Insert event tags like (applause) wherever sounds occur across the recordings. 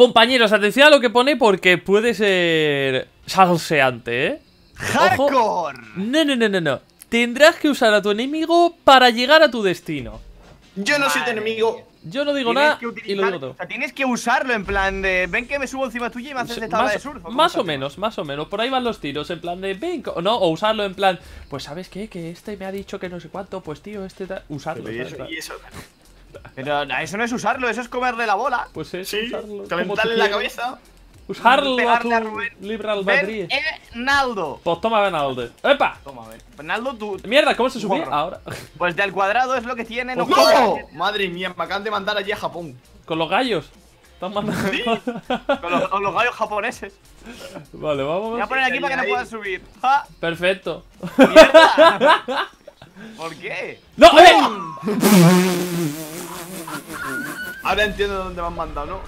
Compañeros, atención a lo que pone porque puede ser salseante, ¿eh? ¡Hardcore! No, no, no, no, no. Tendrás que usar a tu enemigo para llegar a tu destino. Yo no soy tu enemigo. mía. Yo no digo Tienes nada que y lo digo todo. O sea, tienes que usarlo en plan de. Ven que me subo encima tuya y me haces de tabla Más, de surf. ¿o cómo más o menos, más o menos. Por ahí van los tiros, en plan de ven, no, o usarlo en plan, pues sabes qué, que este me ha dicho que no sé cuánto, pues tío, este usarlo. Y eso. Pero no, eso no es usarlo, eso es comerle la bola. Pues es Sí, usarlo. calentarle la cabeza. Usarlo a Pegarle a tu Ven, albedrío. eh, Naldo. Pues toma Benalde. ¡Epa! Toma, ven. Pues Naldo, tú. Mierda, ¿cómo se subía? Ahora. Pues de al cuadrado es lo que tiene, no ¡No! jodas. Madre mía, me acaban de mandar allí a Japón. Con los gallos. Están mandando. (laughs) Con los, con los gallos japoneses. vale, Voy a vamos. poner aquí para que no ahí. puedas subir. ¡Ja! Perfecto. ¡Mierda! (laughs) ¿Por qué? ¡No! ¡Eh! Ahora entiendo dónde me han mandado, ¿no?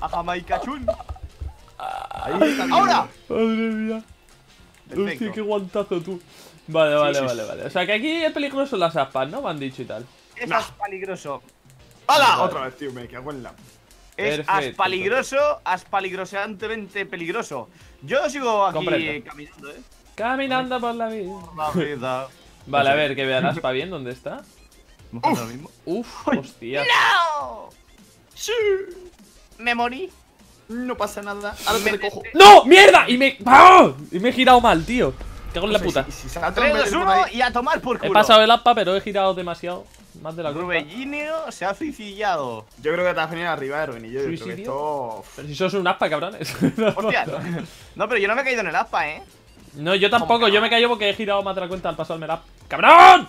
A Jamaica Chun. Ahí. ¡Ahora! Madre mía. Hostia, qué guantazo tú. Vale, vale, sí, vale, sí. vale. O sea que aquí es peligroso las aspas, ¿no? Me han dicho y tal. Es Nah. aspaligroso. ¡Hala! Vale. Otra vez, tío, me cago en la. Es aspaligroso, aspaligroseantemente peligroso. Yo sigo aquí Comprendo. caminando, eh. Caminando por la vida. La vida. (laughs) Vale, a ver, que vea el aspa bien, ¿dónde está? ¿Hemos pasado lo mismo? Uf, hostia. ¡No! Sí. Me morí. No pasa nada. Ahora te recojo. ¡No! ¡Mierda! Y me. ¡Ah! Y me he girado mal, tío. Cago en la puta. Si, si salta un 3, 2, medio por 1 ahí- y a tomar por culo. He pasado el aspa, pero he girado demasiado. Más de la culpa. Rubellinio se ha suicidado. Yo creo que te has venido arriba, Erwin. Y yo creo que esto. Pero si sos un aspa, cabrones. (laughs) Hostia. No, pero yo no me he caído en el aspa, eh. No, yo tampoco. Yo me callo porque he girado más de la cuenta al pasarme el aspa. ¡Cabrón!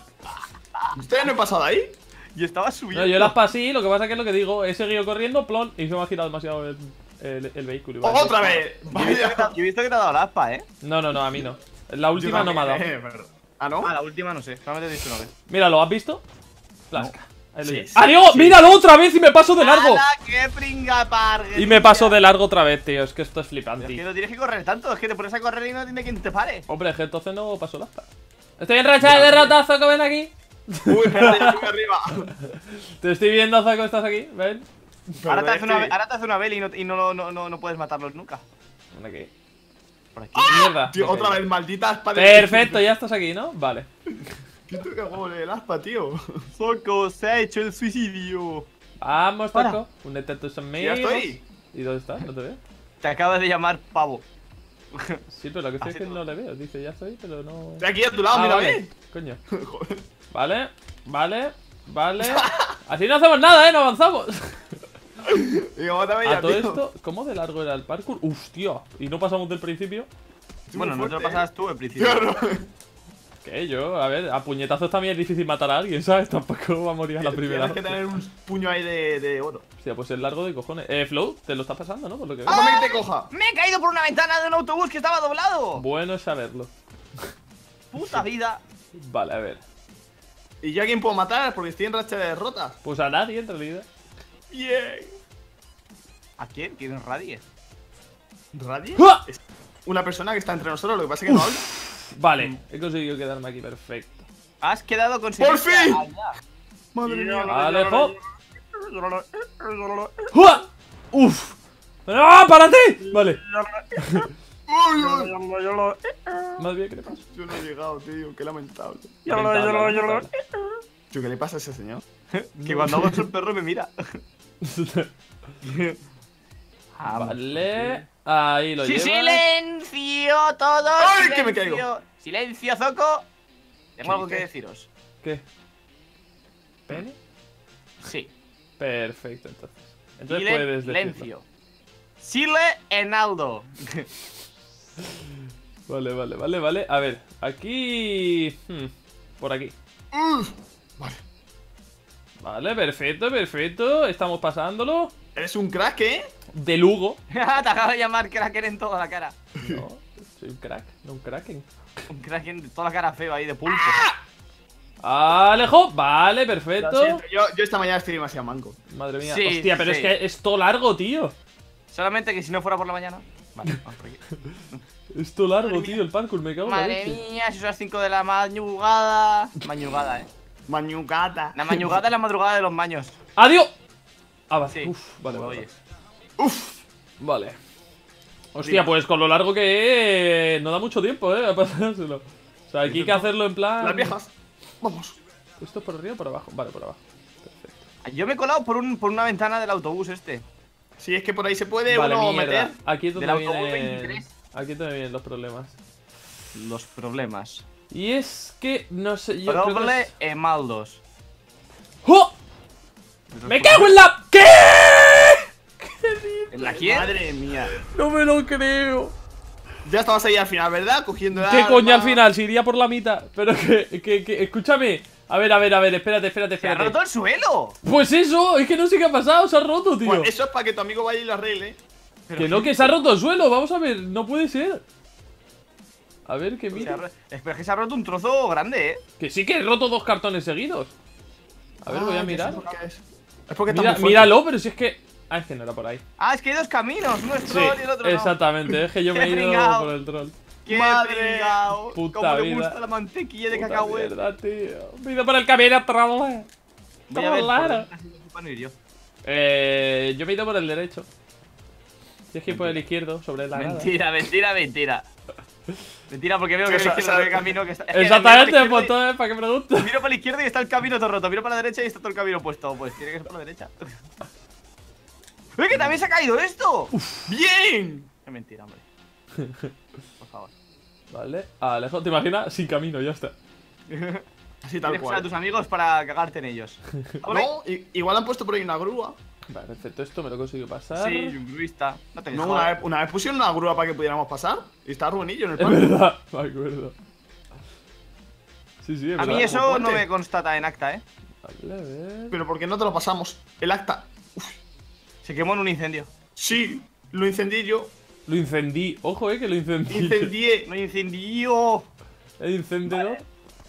¿Ustedes no he pasado ahí? Y estaba subiendo. No, yo el aspa sí, lo que pasa que es lo que digo. He seguido corriendo, plon, y se me ha girado demasiado el, el- el vehículo. ¡Otra vez! Yo he, visto que te, Vaya. yo he visto que te ha dado el aspa, eh. No, no, no, a mí no. La última no me ha dado. Eh, ¿Ah, no? Ah, la última no sé. Solamente he visto una vez. Míralo, ¿has visto? Plasca. Ahí lo Sí, sí, ¡Adiós! sí. ¡Míralo otra vez y me paso de largo! ¡Hala, qué pringa pargue! Y me paso de largo otra vez, tío. Es que esto es Es que flipante. no tienes que correr tanto, es que te pones a correr y no tiene quien te pare. Hombre, es que entonces no paso el aspa. Estoy en racha de derrotazo, que ven aquí. Uy, espérate, yo estoy arriba. (laughs) Te estoy viendo, Zaco, estás aquí. Ven. Ahora te, hace una, ahora te hace una bel y no, y no, no, no, no puedes matarlos nunca. Ven aquí. Por aquí. Mierda. Tío, otra vez, maldita aspa de. Perfecto, ya estás aquí, ¿no? Vale. (laughs) ¿Qué te cago en el aspa, tío? Soco, se ha hecho el suicidio. Vamos. Taco. Únete a tus Ya amigos. estoy. ¿Y dónde estás? No te veo. Te acabas de llamar pavo. (laughs) Sí, pero lo que sé es que todo. no le veo. Dice, ya estoy, pero no. Estoy aquí a tu lado, Ah, mira, vale. ve. Coño. (laughs) Joder. Vale, vale, vale. (laughs) Así no hacemos nada, ¿eh? No avanzamos. Digo, mátame A ya, todo tío. esto, ¿cómo de largo era el parkour? Hostia. ¿Y no pasamos del principio? Estoy Bueno, no te lo pasabas tú al principio. Tío, no. ¿Qué? Yo, a ver, a puñetazos también es difícil matar a alguien, ¿sabes? Tampoco va a morir a la primera. Tienes que tener un puño ahí de, de oro. Hostia, pues es largo de cojones. Eh, Flow, te lo estás pasando, ¿no? Por lo que veo. ¡Déjame que te coja! ¡Me he caído por una ventana de un autobús que estaba doblado! Bueno es saberlo. ¡Puta (laughs) vida! Vale, a ver. ¿Y yo a quién puedo matar? Porque estoy en racha de derrotas. Pues a nadie, en realidad. Bien. ¿A quién? ¿Quién es Radie? ¿Radie? ¡Ah! Es una persona que está entre nosotros, lo que pasa es que no habla. Vale, he conseguido quedarme aquí, perfecto. Has quedado con ¡Por fin! allá. Madre mía. Alejo. ¡Uah! ¡Uf! ¡Ah, párate! Vale. Uy, uy. Más bien, ¿qué le pasa? Yo no he llegado, tío. Qué lamentable. Lamentable, Tío, ¿qué le pasa a ese señor? (laughs) Que cuando hago el perro me mira. Ah, (laughs) (laughs) Vale. Ahí lo Sí, llevas. silencio todos. ¡Ay, que me caigo! Silencio, Zoco. Tengo ¿Qué algo que deciros. ¿Qué? ¿Pene? Sí. Perfecto, entonces. Entonces puedes decirlo. Silencio. Sile Enaldo. (laughs) Vale, vale, vale, vale. A ver, aquí... hmm, por aquí. Vale. Vale, perfecto, perfecto. Estamos pasándolo. Eres un crack, ¿eh? De Lugo. (laughs) Te acabo de llamar Kraken en toda la cara. No, soy un crack, no un kraken. Un Kraken de toda la cara feo ahí de pulpo. Alejo, vale, perfecto. Yo, yo esta mañana estoy demasiado manco. Madre mía. Sí, Hostia, pero sí. es que es todo largo, tío. Solamente que si no fuera por la mañana. Vale, vamos por aquí. (laughs) Es todo largo, tío, el parkour, me cago en la Madre leche. mía, si son las 5 de la mañugada. Mañugada, eh. Mañucata. La mañugada es la madrugada de los maños. ¡Adiós! Ah, vale. Sí. Uf, vale, vale. Uf. Vale. Hostia, pues con lo largo que es, no da mucho tiempo, eh, (laughs) a pasárselo. O sea, aquí hay que hacerlo en plan. Las viejas. Vamos. ¿Esto es por arriba o por abajo? Vale, por abajo. Perfecto. Yo me he colado por, un, por una ventana del autobús este. Si es que por ahí se puede Vale, uno mierda. meter. Aquí es donde Del autobús vienen. 23. Aquí es donde vienen los problemas. Los problemas. Y es que no sé. Yo creo que Doble es- Emaldos. ¡Oh! ¡Me cago en la. ¿Qué? ¿En la quién? Madre mía. No me lo creo. Ya estabas ahí al final, ¿verdad? Cogiendo ¿Qué arma. coño al final? Si iría por la mitad. Pero que, que, que- escúchame. A ver, a ver, a ver, espérate, espérate, ¡Se ha espérate. roto el suelo! Pues eso, es que no sé qué ha pasado, se ha roto, tío. Pues eso es para que tu amigo vaya y lo arregle. que no, que se ha roto el suelo, vamos a ver, no puede ser. A ver, que mira. Espera, es que se ha roto un trozo grande, eh. Que sí que he roto dos cartones seguidos. A ver, voy Ah, a ya mirar. sé por qué es. Es porque está Mira, míralo, pero si es que. Ah, es que no era por ahí. Ah, es que hay dos caminos, uno es Sí, troll y el otro no. exactamente, es que yo (laughs) me he ido pringao. por el troll. ¡Qué Madre, puta Cómo le vida. gusta la mantequilla de Puta cacahuete. mierda, tío. Me he ido por el camino troll. Voy a ver yo. Eh, yo me he ido por el derecho. Si es que ir por el izquierdo, sobre la nada. Mentira, mentira, mentira. (laughs) Mentira, porque veo que Esa- el izquierdo esa- el camino que está. es Exactamente, pues todo, ¿para qué preguntas? Miro para la izquierda y está el camino todo roto. Miro para la derecha y está todo el camino puesto. Pues tiene que ser por la derecha. (laughs) ¡Uy, que también se ha caído esto! ¡Bien! Qué mentira, hombre. (laughs) Por favor. Vale, Alejo, ¿te imaginas? Sin camino, ya está. (laughs) Así tal usar a cual. tus amigos para cagarte en ellos. (laughs) No, igual han puesto por ahí una grúa. Vale, perfecto, esto me lo consigo pasar. Sí, un gruista. No te No, una vez, una vez pusieron una grúa para que pudiéramos pasar. Y está Rubenillo en el Es parque. verdad, me acuerdo. Sí, sí, es A mí verdad. eso puente. no me constata en acta, eh. Vale, a ver. Pero ¿por qué no te lo pasamos? El acta. Se quemó en un incendio. Sí, lo incendié yo. Lo incendí. Ojo, eh, que lo incendí. Incendié. (laughs) No incendió. El incendiador.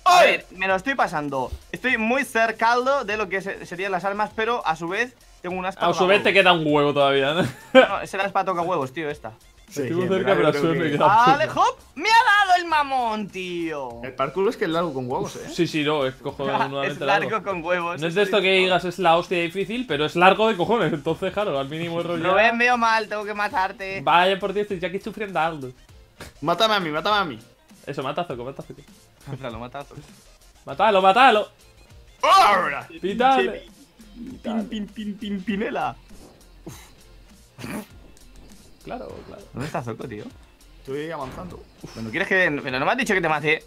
A ¡Ay! ver, me lo estoy pasando. Estoy muy cercado de lo que se- serían las armas, pero a su vez tengo unas A su vez te queda un huevo todavía, ¿no? No, esa es para toca huevos, tío, esta. Sí, Estuvo cerca, pero suerte que- que da- ¡Alejo! ¡Me ha dado el mamón, tío! El parkour es que es largo con huevos, eh. Sí, sí, no, es (laughs) es cojonudamente largo largo. con huevos. No es de esto que digas es la hostia difícil, pero es largo de cojones. Entonces, claro, al mínimo error ya. Rubén, veo mal, tengo que matarte. Vaya por Dios, estoy aquí sufriendo algo. Mátame a mí, mátame a mí. Eso, mata a Zoco, mata a Zoco. Lo matazo. Matalo, matalo. ¡Ahora! Pitale. Pin, pin, pin, pin, pinela. Claro, claro. ¿Dónde está Zoco, tío? Estoy avanzando. Bueno, ¿quieres que.? Pero no me has dicho que te mate.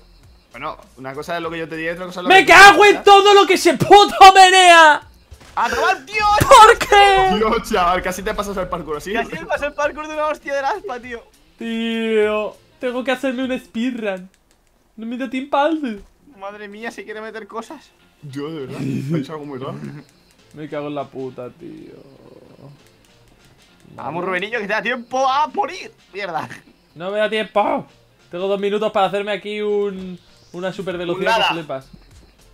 Bueno, una cosa es lo que yo te diga y otra cosa es lo ¡Me que cago en todo lo que se puto menea! ¡A tomar, tío! ¿Por qué? Dios, chaval, casi te pasas el parkour así. Casi me pasó el parkour de una hostia de aspa, tío. Tío, tengo que hacerme un speedrun. No me da tiempo. Madre mía, si quiere meter cosas. Yo, de verdad, he hecho algo muy raro. (laughs) Me cago en la puta, tío. Vamos, Rubenillo, que te da tiempo a morir. Mierda. No me da tiempo. Tengo dos minutos para hacerme aquí un, una super velocidad nada. que flipas.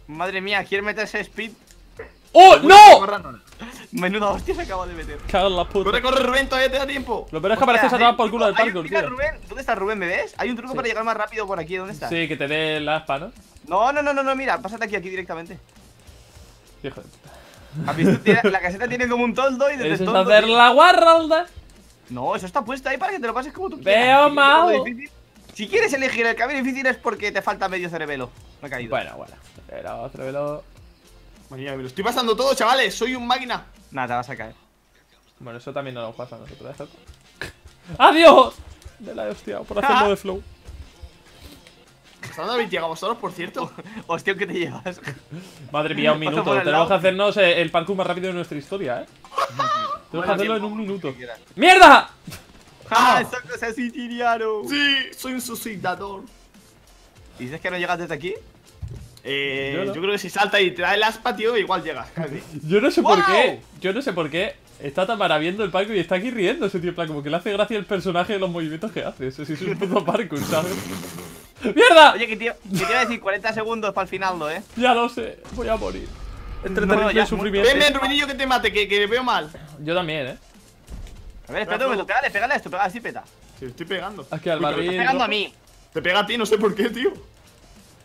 Madre mía, ¿quiere meterse speed? ¡Oh, no! Menuda hostia se acaba de meter. Cago en la puta. Corre, corre, Rubén, todavía te da tiempo. Lo peor es que apareces a tomar por un culo del un parkour, tío. Rubén, ¿dónde está Rubén, me ves? Hay un truco Sí. para llegar más rápido por aquí, ¿dónde está? Sí, que te dé la aspa, ¿no? No, no, no, no, no, mira, pásate aquí, aquí directamente. Hijo de puta. ¿Has visto? Tiene- la caseta tiene como un toldo y desde Eso el es toldo hacer la guarralda. No, eso está puesto ahí para que te lo pases como tú Veo quieras. Si quieres mal. Si quieres elegir el camino difícil es porque te falta medio cerebelo. Me ha caído. Bueno, bueno. Madre mía, me lo estoy pasando todo, chavales. Soy un máquina. Nada, te vas a caer. Bueno, eso también no lo pasa a nosotros, ¿eh? (laughs) ¡Adiós! De la hostia, por hacerlo (laughs) de flow. ¿Está dando 20 a vosotros, por cierto? (laughs) Hostia, ¿qué te llevas? Madre mía, un minuto. Tenemos que hacernos eh, el parkour más rápido de nuestra historia, ¿eh? (laughs) Tenemos que hacerlo en un minuto. ¡Mierda! (laughs) ¡Ah! Esa cosa es siciliano. Sí, soy un suicidador. ¿Dices que no llegas desde aquí? Eh, Yo creo que si salta y te da el aspa, tío, igual llegas. casi. Yo no sé por qué. Yo no sé por qué. Está tan maraviendo el parkour y está aquí riendo ese tío. en plan, Como que le hace gracia el personaje de los movimientos que hace. Eso sí es un puto parkour, ¿sabes? ¡Mierda! Oye, que te, que te iba a decir 40 segundos para el final, ¿no, eh? Ya lo sé. Voy a morir. Entre No, terrible sufrimiento. Ven, ven, Rubenillo, que te mate, que, que veo mal. Yo también, ¿eh? A ver, espérate un momento, pégale, pégale esto, pégale así, peta. Sí, estoy pegando. Aquí al Uy, pero barril. Estás pegando a mí. Te pega a ti, no sé por qué, tío.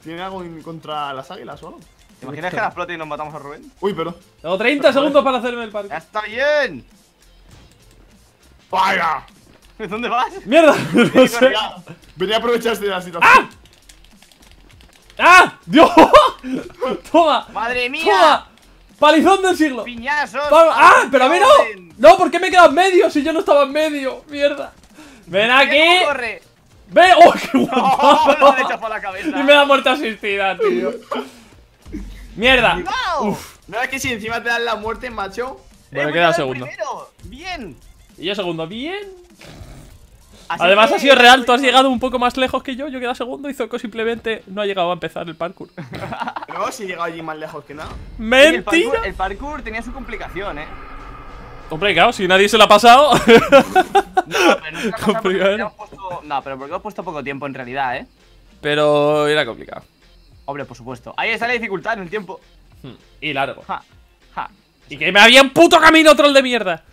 ¿Tiene algo en contra las águilas o algo? ¿Te imaginas que la explote y nos matamos a Rubén? Uy, pero. Tengo 30 segundos para hacerme el. ¡Ya está bien! ¡Vaya! ¿Dónde vas? ¡Mierda! No sé. Venía, a aprovecharse de la situación. ¡Ah! ¡Dios! ¡Toma! ¡Madre mía! ¡Toma! ¡Palizón del siglo! ¡Piñazos! ¡Ah! ¡Pero a mí no! ¡No! ¿Por qué me he quedado en medio si yo no estaba en medio? ¡Mierda! ¡Ven aquí! ¿Cómo corre? ¡Ve! ¡Oh, qué ¡Oh! Guapo! por la cabeza. Y me da muerte asistida, tío. ¡Mierda! No es que si encima te dan la muerte, macho. Bueno, He queda quedado segundo. primero. ¡Bien! Y yo segundo, bien. Así Además que- ha sido real, tú has llegado un poco más lejos que yo, yo he quedado segundo y Zoco simplemente no ha llegado a empezar el parkour. (laughs) No, si he llegado allí más lejos que nada. El ¡Mentira! parkour, el parkour tenía su complicación, ¿eh? Hombre, claro, si nadie se lo ha pasado. (laughs) No, pero (laughs) no porque hemos puesto... No, pero porque hemos puesto poco tiempo en realidad, ¿eh? Pero era complicado. Hombre, por supuesto. Ahí está la dificultad en el tiempo. Hmm. Y largo. Ja, ja. Y que me había un puto camino troll de mierda.